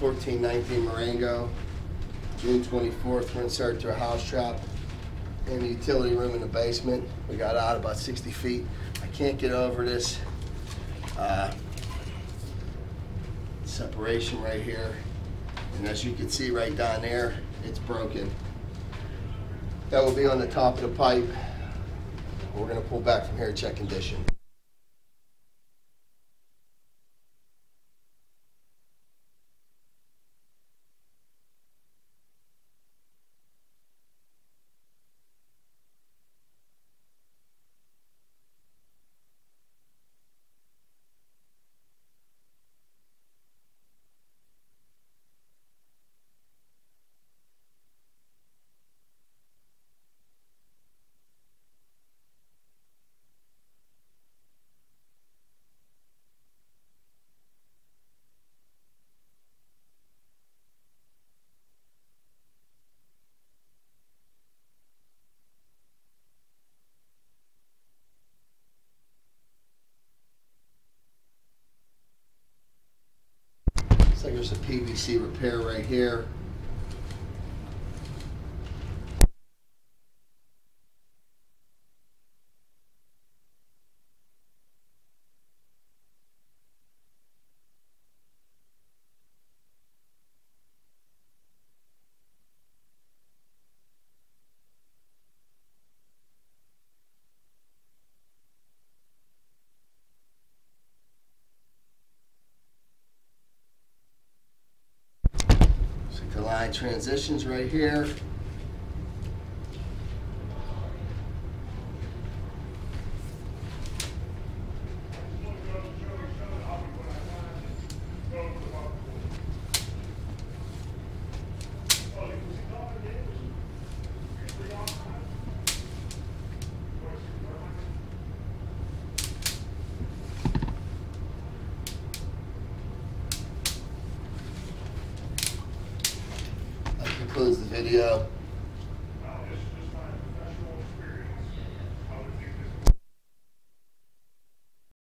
1419 Marengo. June 24th, we're gonna a house trap in the utility room in the basement. We got out about 60 feet. I can't get over this uh, separation right here. And as you can see right down there, it's broken. That will be on the top of the pipe. We're gonna pull back from here, check condition. Looks like there's a PVC repair right here. Line transitions right here. That concludes the video.